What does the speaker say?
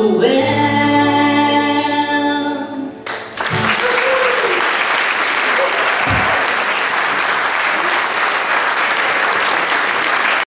away.